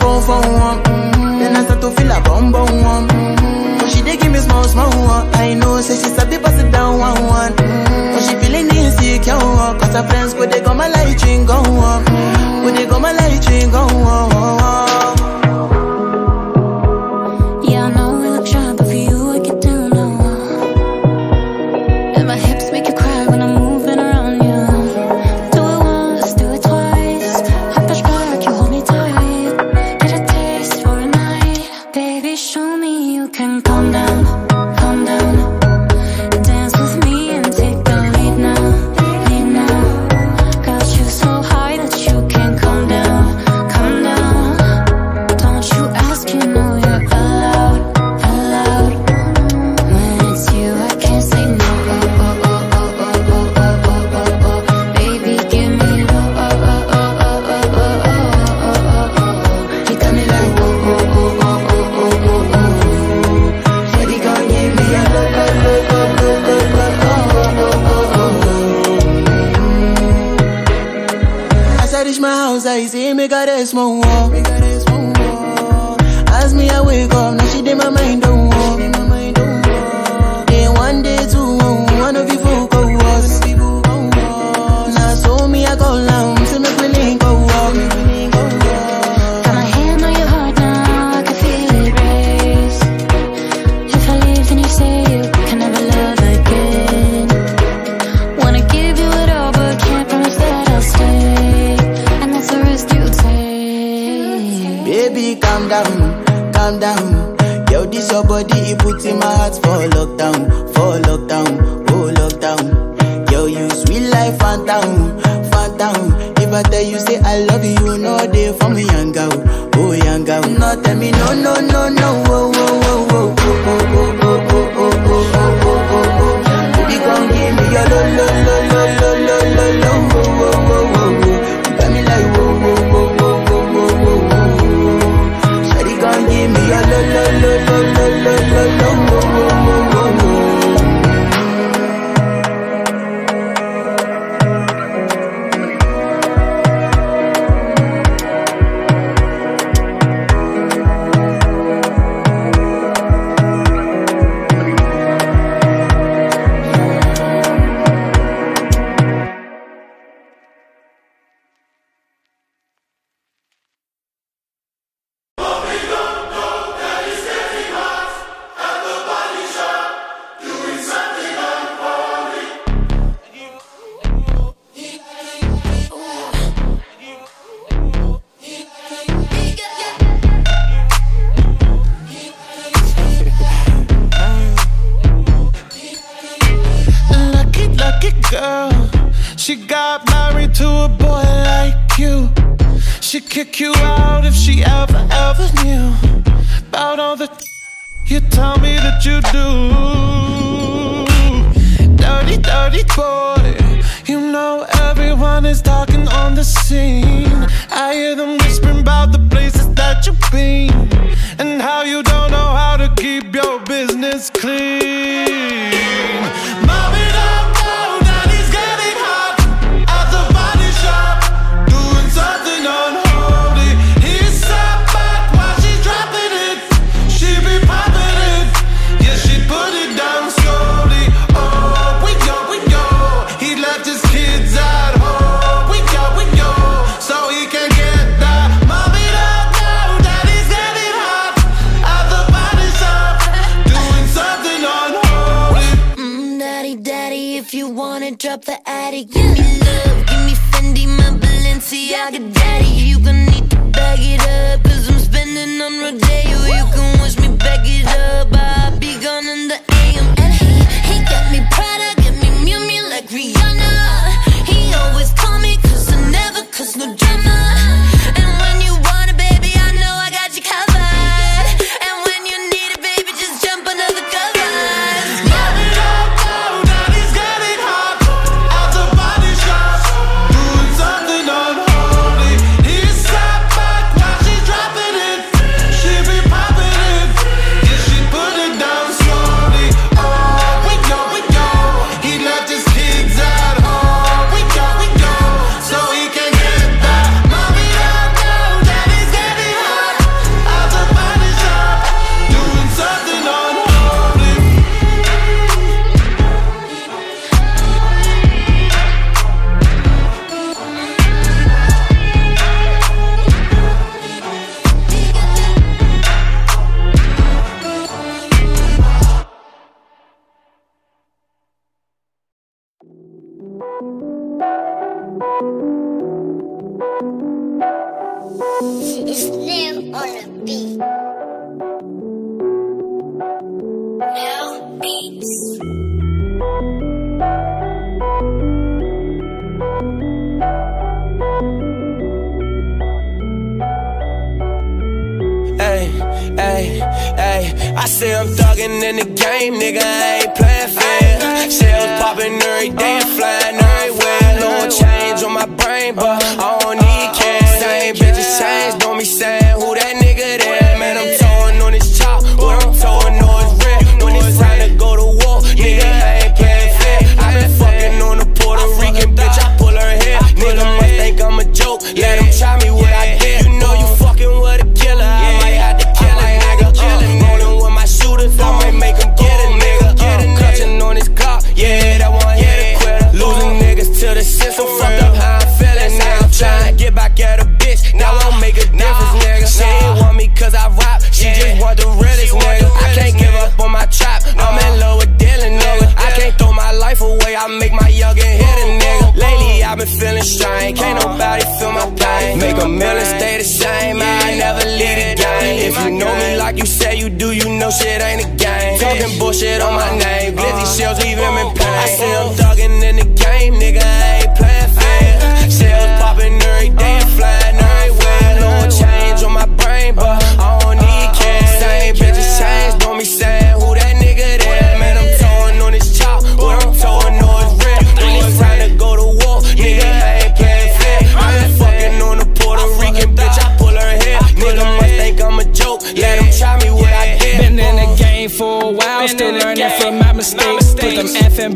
go for one. Then I start to feel a bum bum one. But she dey give me small small one. I know, say she sabi pass it down one one. But she feeling insecure one. Cause her friends go they go my light ring go on. Go they go my light ring go on. Yo, you sweet life, Fanta, Fanta. If I tell you, say I love you, no day for me, young girl. Oh, young girl, not tell me, no, no, no, no, whoa, whoa, whoa, whoa, whoa. You tell me that you do. Dirty, dirty boy. You know everyone is talking on the scene. I hear them whispering about the places that you've been And how you don't know how to keep your business clean. Drop the attic. Give me love, give me Fendi, my Balenciaga daddy. You gon' need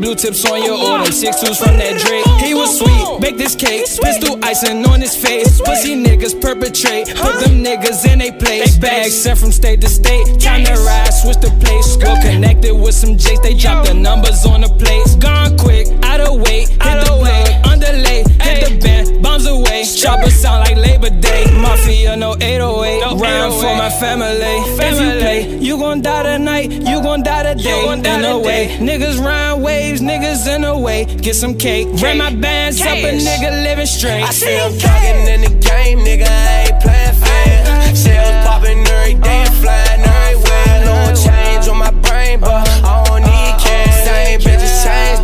blue tips on your order, six twos from that Drake. He was sweet, baked this cake, pistol icing on his face. Pussy niggas perpetrate, put them niggas in they place. Bags sent from state to state, time to ride, switch the place. Go connected with some Jakes, they drop the numbers on the plates. Gone quick, out of weight, hit the plug, underlay, hit the bend, bombs away. Chopper sound like Labor Day, Mafia no 808, rhyme for my family. If you play, you gon' die tonight, you gon' die today. In a way, niggas rhyme waves, niggas in the way. Get some cake, ran my bands up, a nigga living straight. I say I'm thuggin' in the game, nigga, I ain't playing fair. Shells poppin' every day and flying everywhere. No change on my brain, but I don't need cash. Same bitches change,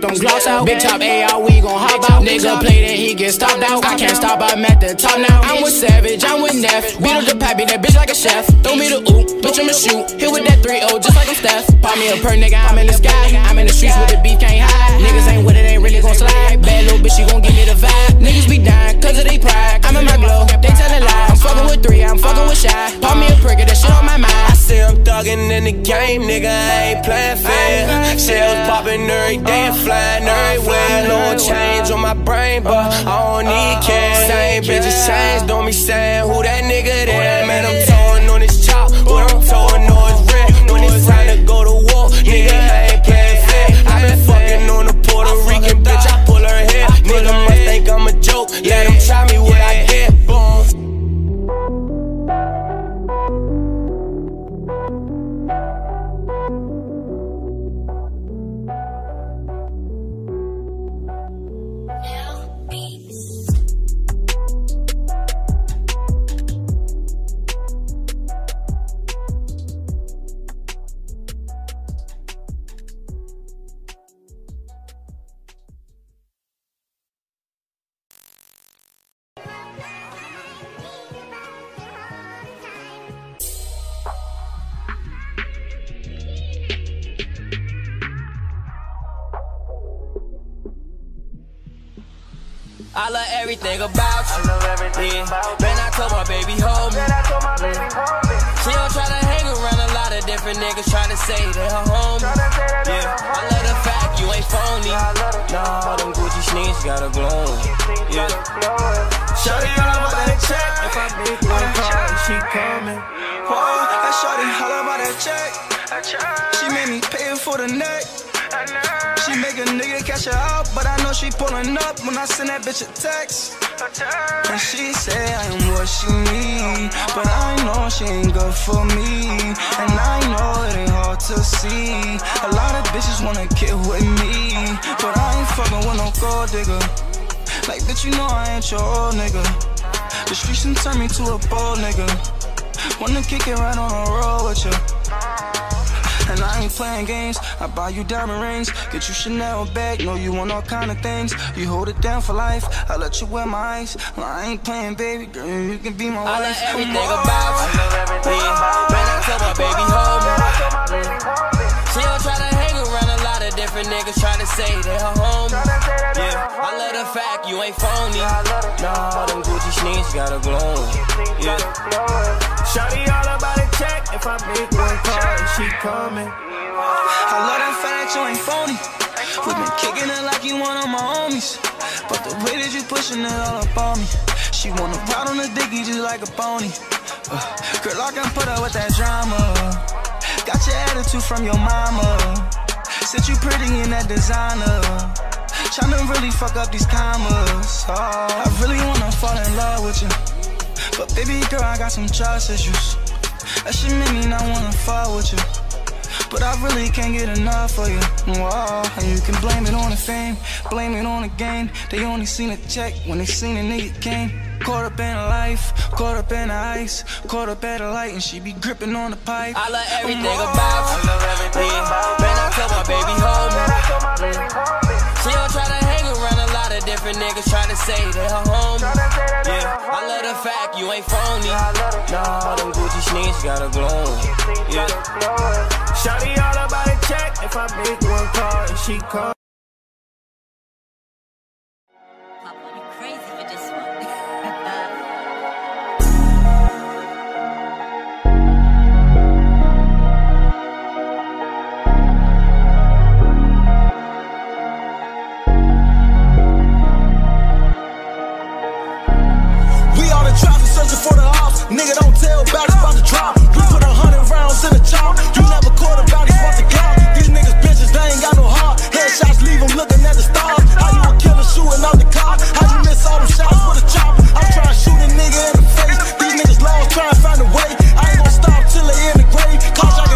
the bend, we let them gloss out. Big top AR, we gon' hop out. Nigga play then he get stopped out. I can't stop, I'm at the top now. I'm with Savage, I'm with Neff. Beat up the pappy, that bitch like a chef. Throw me the oop, bitch, I'ma shoot. Hit with that 3 0, just like I'm Steph. Pop me a per nigga, I'm in the sky. I'm in the streets with the beef, can't hide. Niggas ain't with it, ain't really gon' slide. Bad little bitch, she gon' give me the vibe. Niggas be dying, cause of they pride. I'm in my glow, they tellin' lies fucking with three, I'm fucking with shy. Pop me a prick, that shit on my mind. I see I'm thugging in the game, nigga, I ain't playing fair. Shells popping every day and flying everywhere. No change on my brain, but uh, I don't need uh, cash. Same bitches change, don't be saying who that nigga there. Man, I'm towing on this chop, but I'm towing on his rent. When it's time to go to war, nigga, I ain't playing fair. I been fucking on a Puerto Rican bitch, I pull her hair. Nigga must think I'm a joke, let him try me. She make a nigga cash her out, but I know she pulling up when I send that bitch a text. And she say I am what she need, but I know she ain't good for me. And I know it ain't hard to see. A lot of bitches wanna get with me, but I ain't fucking with no gold digger. Like, bitch, you know I ain't your old nigga. The streets done turn me to a bold nigga. Wanna kick it right on the road with you. And I ain't playing games. I buy you diamond rings, get you Chanel bag. Know you want all kind of things. You hold it down for life. I let you wear my ice. I ain't playing, baby. Girl, you can be my I love wife. everything Come on. about you. Yeah. Man, I told my baby hold me. She don't try to hang around a lot of different niggas try to say they her home. Yeah, I love the fact you ain't phony. Nah, them Gucci sneaks got a glow. Yeah. Shawty If I make one call, she coming. I love that fact you ain't phony. We been kicking it like you one of my homies. But the way that you pushing it all up on me. She wanna ride on the dicky just like a pony. Uh, girl, I can put up with that drama. Got your attitude from your mama. Said you pretty in that designer. Tryna really fuck up these commas. Oh, I really wanna fall in love with you. But baby girl, I got some trust issues. That shit make me not wanna fall with you. But I really can't get enough of you. Whoa, and you can blame it on the fame, blame it on the game. They only seen a check when they seen a nigga came. Caught up in a life, caught up in the ice, caught up at a light, and she be gripping on the pipe. I love everything about you. Yeah. Man, I told my baby hold me. She don't try to hang around a lot of different niggas try to say they her home. Yeah, I love the fact you ain't phony. Nah, them Gucci sneaks got a glow. Yeah. Shawty all about a check. If I make one call, and she come. Nigga, don't tell about it's about to drop. We put a hundred rounds in the chop. You never caught about it's about to clock. These niggas bitches, they ain't got no heart. Headshots leave them looking at the stars. How you a killer shooting out the car? How you miss all them shots with a chop? I'm trying to shoot a nigga in the face. These niggas lost, trying to find a way. I ain't gonna stop till they in the grave. Cause like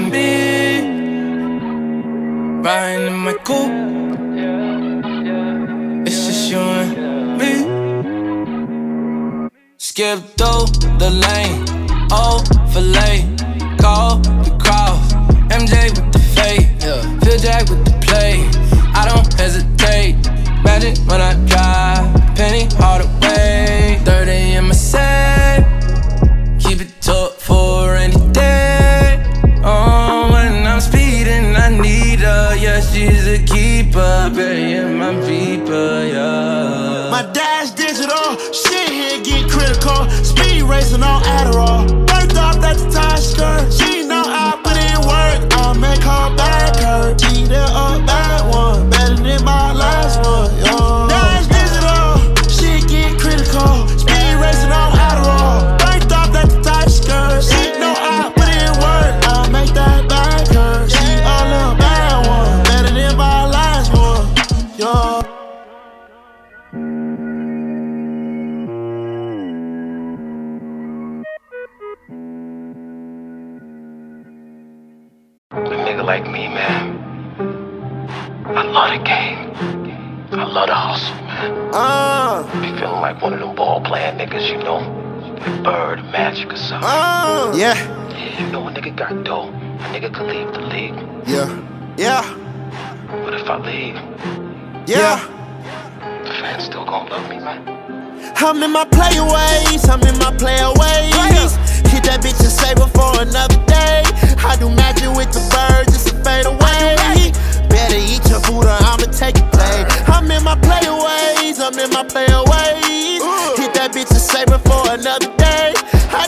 and be Riding in my coupe. It's just you and me. Skip through the lane. Oh, fillet Call the cross. MJ with the fade. Yeah. Phil Jack with the play. I don't hesitate. Magic when I like one of them ball playing niggas, you know? Bird magic or something. Oh, yeah. Yeah, you know, a nigga got dough, a nigga could leave the league. Yeah. Yeah. But if I leave, yeah. The fans still gonna love me, man. I'm in my playaways, I'm in my playaways. Players. Hit that bitch and save her for another day. I do magic with the birds, it's a fade away. Better eat your food or I'ma take your blade. I'm in my playaways, I'm in my playaways. Hit that bitch a saber for another day. I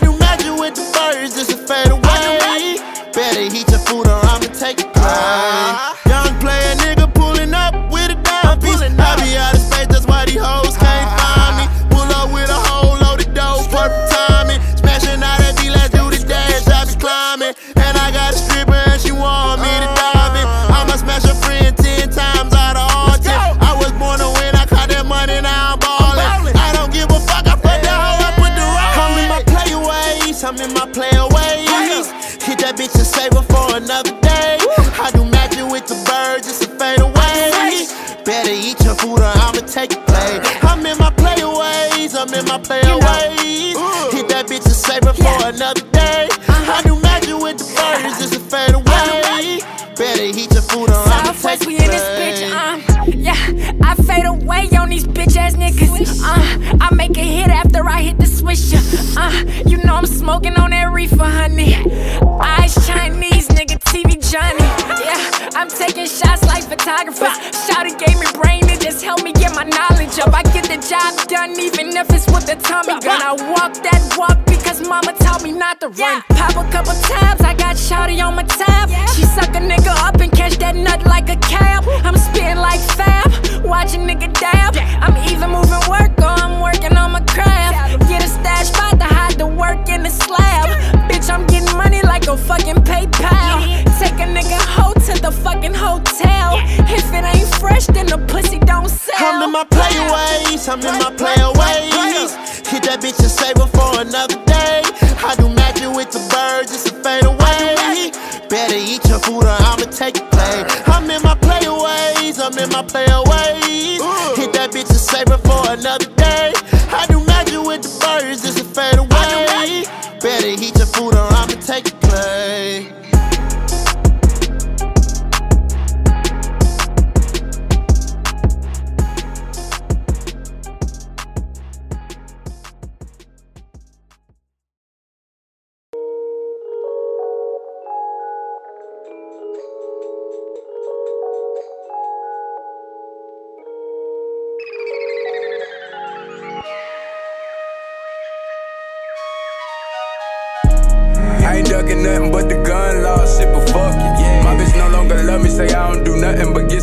job done, even if it's with a Tommy gun. I walk that walk because mama taught me not to run. Pop a couple times, I got shouty on my tab. She suck a nigga up and catch that nut like a cab. I'm spitting like fab, watch a nigga dab. I'm either moving work or I'm working on my craft. Get a stash spot to hide the work in the slab. Bitch, I'm getting money like a fucking PayPal. Take a nigga hoe to the fucking hotel. If it ain't fresh, then the pussy don't sell. I'm in my playaways, I'm in my playaways. Hit that bitch and save her for another day. I do magic with the birds, it's a fade away. Better eat your food or I'ma take a play. I'm in my playaways, I'm in my playaways. Hit that bitch and save her for another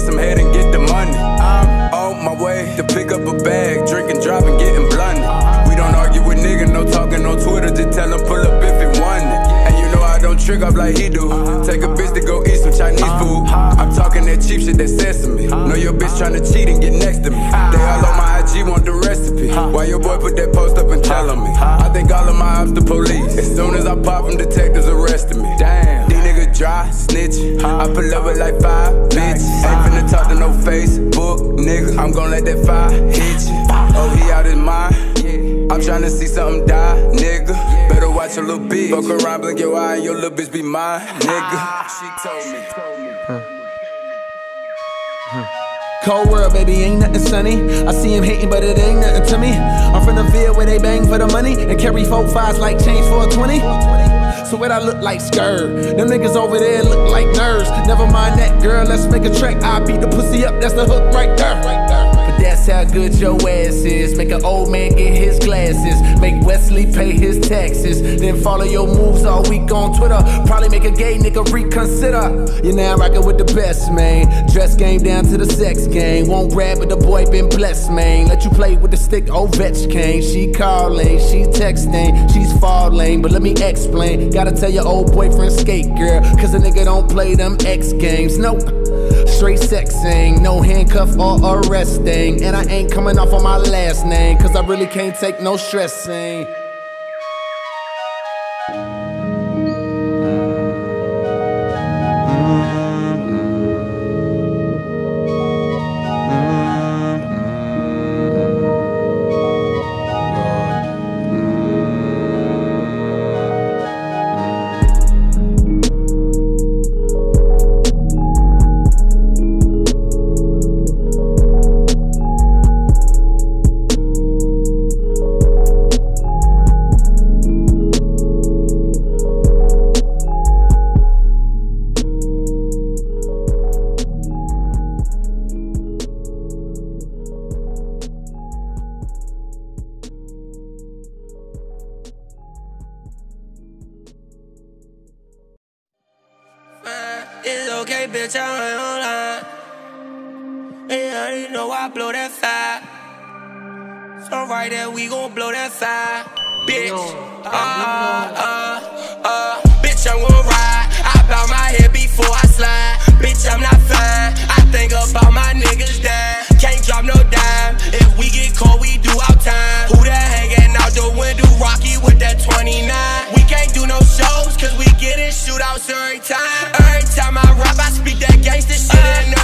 some head and get the money. I'm on my way to pick up a bag, drinking, driving, getting blunted. We don't argue with nigga, no talking on Twitter, just tell him pull up if he want it. And you know I don't trick up like he do. Take a bitch to go eat some Chinese food. I'm talking that cheap shit that sesame. Know your bitch tryna cheat and get next to me. They all on my IG want the recipe. Why your boy put that post up and tell on me? I think all of my ops the police. As soon as I pop them, detectives arresting me. Damn, dry, snitch. I pull up with like five bitch. Ain't finna talk to no Facebook, nigga. I'm gon' let that fire hit you. Oh, he out his mind. I'm tryna see something die, nigga. Better watch your little bitch. Fuck around, blink your eye, and your little bitch be mine, nigga. She told me. Cold world, baby, ain't nothing sunny. I see him hating, but it ain't nothing to me. I'm from the Ville where they bang for the money and carry four fives like change for a 20. So what I look like skirt. Them niggas over there look like nerds. Never mind that, girl, let's make a track. I beat the pussy up, that's the hook right there. But that's how good your ass is. Make an old man get his glasses. Make Wesley pay his taxes. Then follow your moves all week on Twitter. Probably make a gay nigga reconsider. You're now rocking with the best, man. Dress game down to the sex game. Won't rap, but the boy been blessed, man. Let you play with the stick, Ovechkin. She calling, she texting, she's falling. But let me explain. Gotta tell your old boyfriend skate, girl. Cause a nigga don't play them X games. Nope. Straight sexing, no handcuff or arresting. And I ain't coming off on my last name, cause I really can't take no stressing. Shootouts every time. Every time I rap, I speak that gangsta shit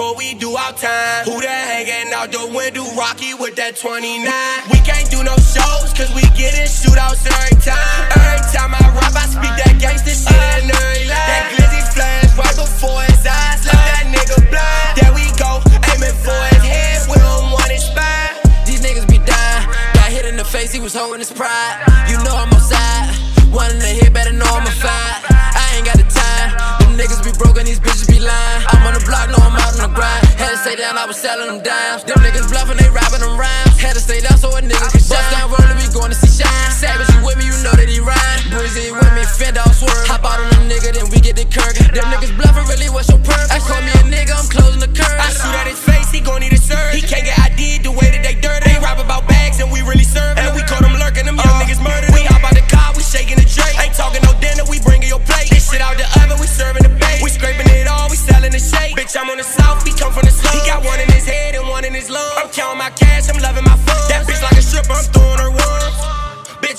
If we do our time. Who that hanging out the window? Rocky with that 29. We can't do no shows, cause we get in shootouts every time. Every time I rap, I speak that gangsta shit in every line. That glizzy flash right before his eyes. Left that nigga blind. There we go, aiming for his head. We don't want his spine. These niggas be dying. Got hit on this pride. You know I'm stay down, I was selling them dimes. Them niggas bluffing, they rapping them rhymes. Had to stay down so a nigga could. Bust down, rolling, we going to see shine. Savage, you with me, you know that he rhyme. Breezy with me, fend off swerve. Hop out on them nigga, then we get the Kirk. Them niggas bluffing, really, what's your purpose? I call me a nigga, I'm closing the curve. I shoot at his face, he gon' need a surge. He can't get ID the way that they dirt. They rap about bags and we really serve. And we caught them lurking, them young uh, niggas murdered. We hop out the car, we shaking the tray. Ain't talking no dinner, we bringing your plate. This shit out the oven, we serving the bait. We scraping it all, we selling the shake. Bitch, I'm on the south,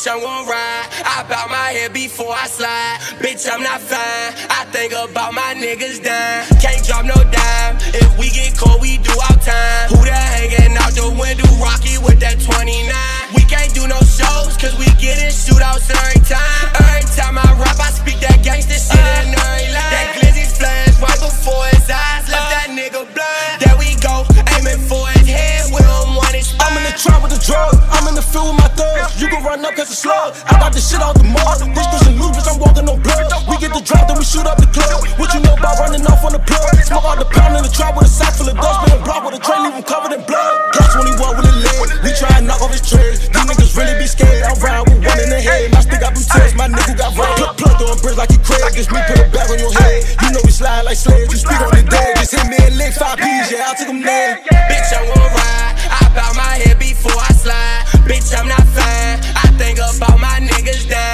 Bitch, I won't ride. I bout my head before I slide. Bitch, I'm not fine. I think about my niggas dying. Can't drop no dime. If we get caught, we do our time. Who the hanging out the window? Rocky with that 29. We can't do no shows, cause we get in shootouts every time. Every time I rap, I speak that gangsta shit in every line. That glizzy flash right before his eyes. Left that nigga blind. In the trap with the drug. I'm in the field with my thugs. You can run up cause it's slug. I got this shit out the mud. This bitch a new bitch, I'm walking on blood. We get the drop, then we shoot up the club. What you know about running off on the plug? Smoke out the pound in the trap with a sack full of dust. Been a block with a train, him covered in blood. He walk with a leg. We try and knock off his tread. These niggas really be scared. I ride with one in the head. My stick got them tears. My nigga got run. Plug, plug bricks like he Craig. Just me put a bag on your head. You know we slide like slaves. You speak on the dead. Just hit me and lick five P's. Yeah, I took them there. Bitch, I won't ride. I bout my head before I slide. Bitch, I'm not fine. I think about my niggas dying.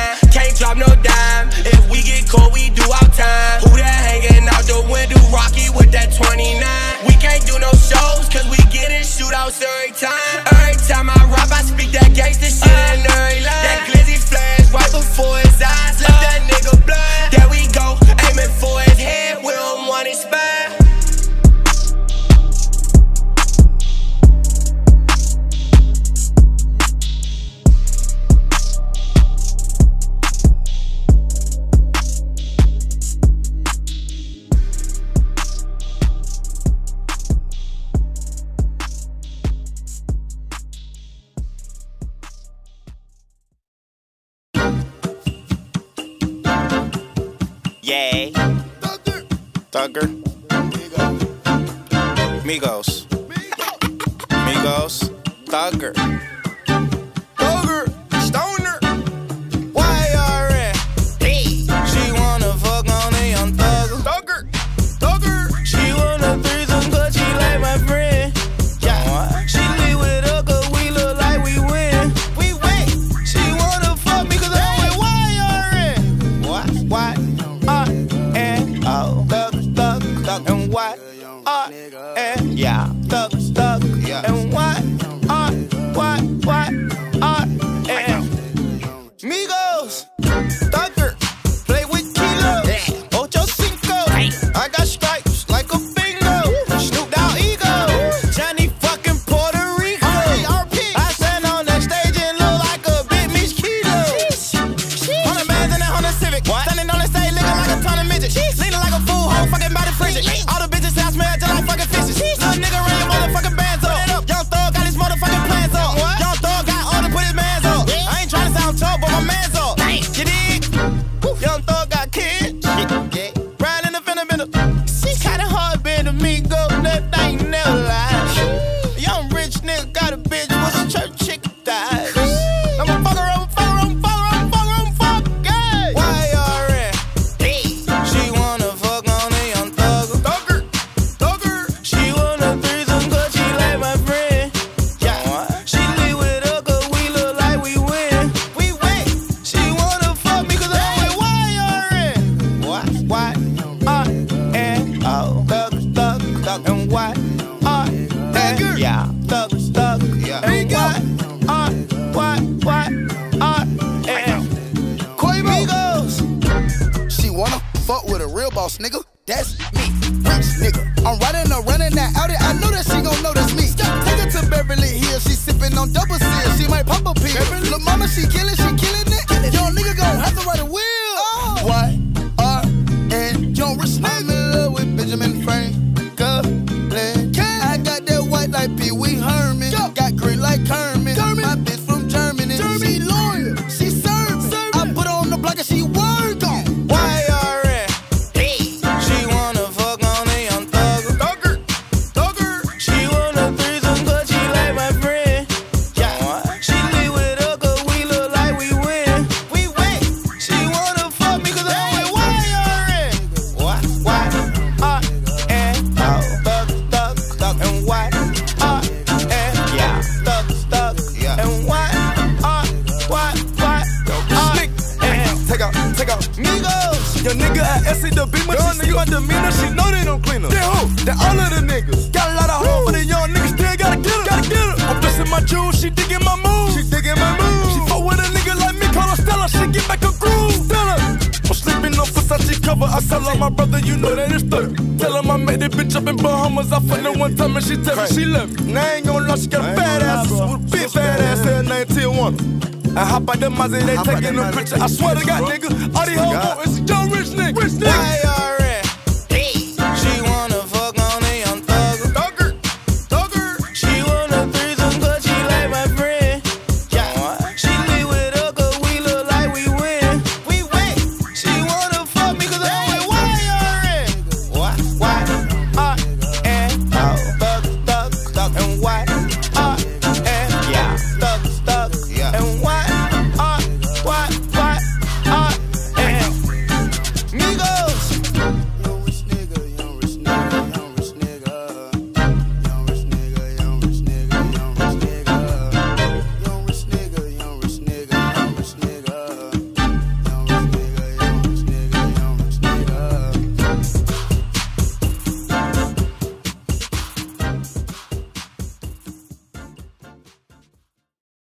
on them. I hop out the Mazzy, they taking a picture. I swear to God, nigga, all these hoes want is young rich nigga. Rich nigga.